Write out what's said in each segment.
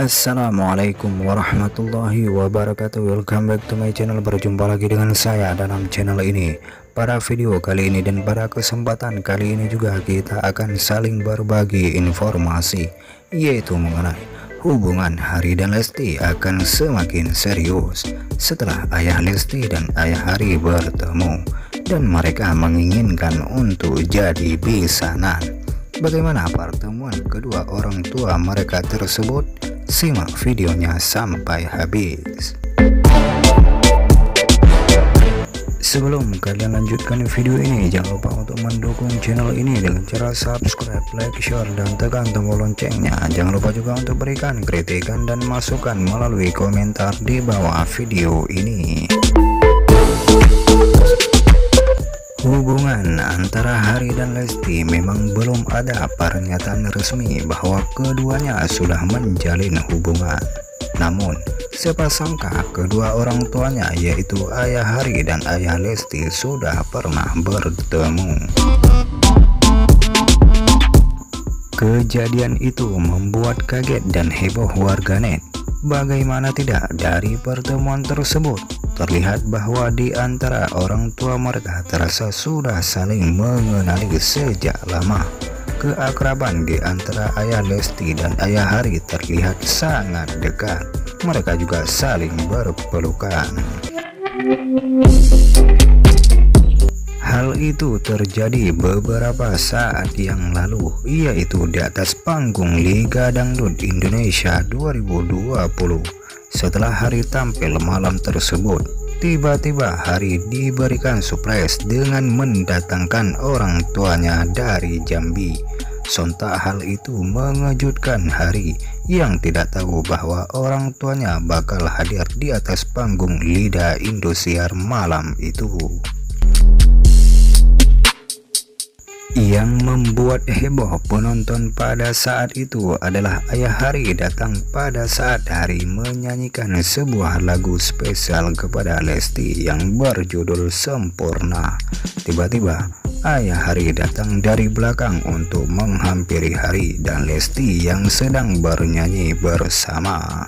Assalamualaikum warahmatullahi wabarakatuh. Welcome back to my channel. Berjumpa lagi dengan saya dalam channel ini. Pada video kali ini dan pada kesempatan kali ini juga Kita akan saling berbagi informasi Yaitu mengenai hubungan Hari dan Lesti akan semakin serius Setelah ayah Lesti dan ayah Hari bertemu Dan mereka menginginkan untuk jadi besanan Bagaimana pertemuan kedua orang tua mereka tersebut? Simak videonya sampai habis. Sebelum kalian lanjutkan video ini, jangan lupa untuk mendukung channel ini dengan cara subscribe, like, share, dan tekan tombol loncengnya. Jangan lupa juga untuk berikan kritikan dan masukan melalui komentar di bawah video ini. Hubungan antara Hari dan Lesti memang belum ada pernyataan resmi bahwa keduanya sudah menjalin hubungan. Namun, siapa sangka kedua orang tuanya yaitu ayah Hari dan ayah Lesti sudah pernah bertemu. Kejadian itu membuat kaget dan heboh warganet. Bagaimana tidak dari pertemuan tersebut Terlihat bahwa di antara orang tua mereka terasa sudah saling mengenali sejak lama. Keakraban di antara ayah Lesti dan ayah Hari terlihat sangat dekat. Mereka juga saling berpelukan. Hal itu terjadi beberapa saat yang lalu, yaitu di atas panggung Liga Dangdut Indonesia 2020. Setelah hari tampil malam tersebut, tiba-tiba Hari diberikan surprise dengan mendatangkan orang tuanya dari Jambi. Sontak hal itu mengejutkan Hari yang tidak tahu bahwa orang tuanya bakal hadir di atas panggung Lida Indosiar malam itu. Yang membuat heboh penonton pada saat itu adalah Ayah Hari datang pada saat Hari menyanyikan sebuah lagu spesial kepada Lesti yang berjudul Sempurna. Tiba-tiba Ayah Hari datang dari belakang untuk menghampiri Hari dan Lesti yang sedang bernyanyi bersama.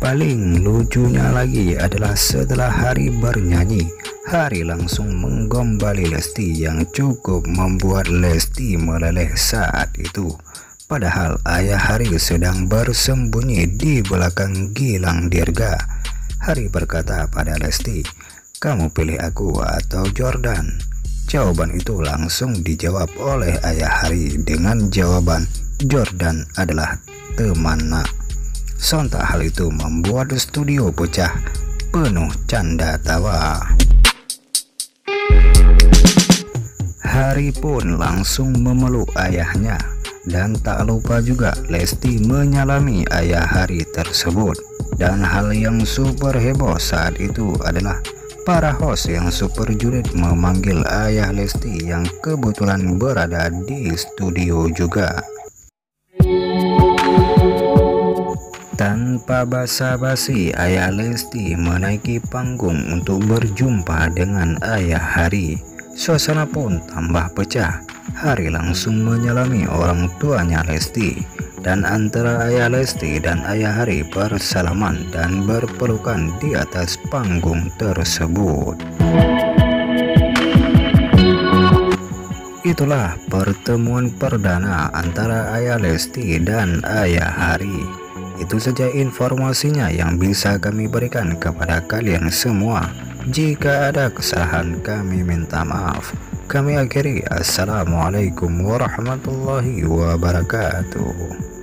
Paling lucunya lagi adalah setelah Hari bernyanyi, Hari langsung menggombali Lesti yang cukup membuat Lesti meleleh saat itu. Padahal ayah Hari sedang bersembunyi di belakang Gilang Dirga. Hari berkata pada Lesti, kamu pilih aku atau Jordan? Jawaban itu langsung dijawab oleh ayah Hari dengan jawaban Jordan adalah teman nak. Sontak hal itu membuat studio pecah penuh canda tawa. Hari pun langsung memeluk ayahnya. Dan tak lupa juga Lesti menyalami ayah Hari tersebut. Dan hal yang super heboh saat itu adalah para host yang super julid memanggil ayah Lesti yang kebetulan berada di studio juga. Tanpa basa-basi, Ayah Lesti menaiki panggung untuk berjumpa dengan Ayah Hari. Suasana pun tambah pecah. Hari langsung menyelami orang tuanya Lesti dan antara ayah Lesti dan ayah Hari bersalaman dan berpelukan di atas panggung tersebut. Itulah pertemuan perdana antara ayah Lesti dan ayah Hari. Itu saja informasinya yang bisa kami berikan kepada kalian semua. Jika ada kesalahan kami minta maaf. Kami akhiri Assalamualaikum warahmatullahi wabarakatuh.